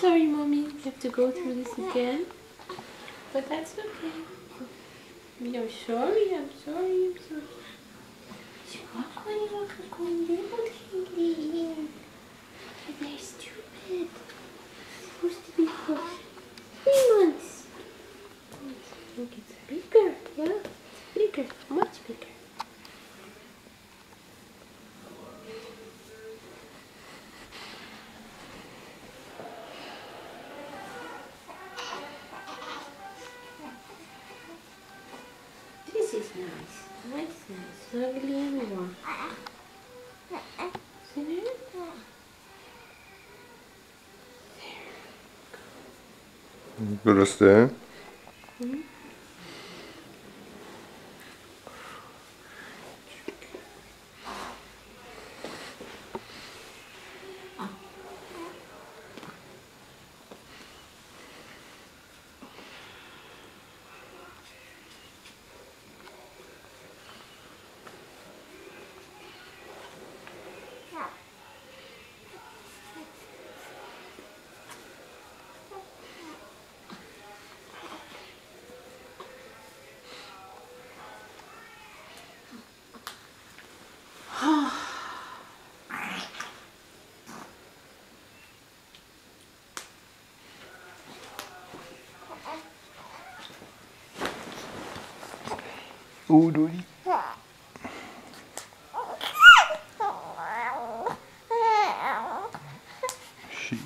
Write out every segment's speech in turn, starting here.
sorry, mommy. We have to go through this again. But that's okay. I'm sorry, I'm sorry, I'm sorry. They're stupid. Supposed to be for three months. Look, it's bigger, yeah? Bigger, much bigger. Is nice. Nice. Snuggly and warm. See there? Burası. Oh, du. Schier.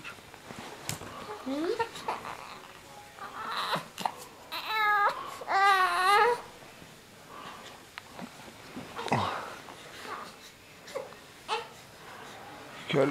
Kein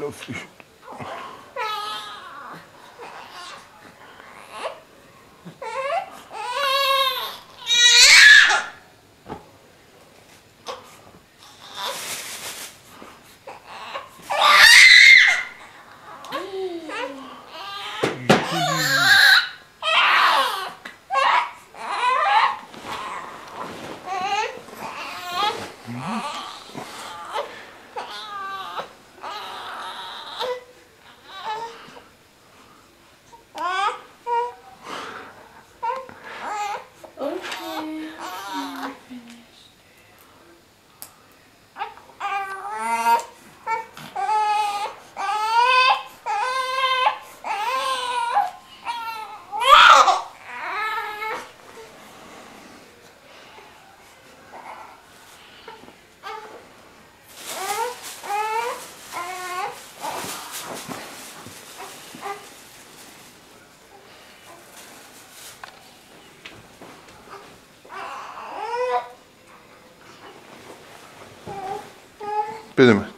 Benim.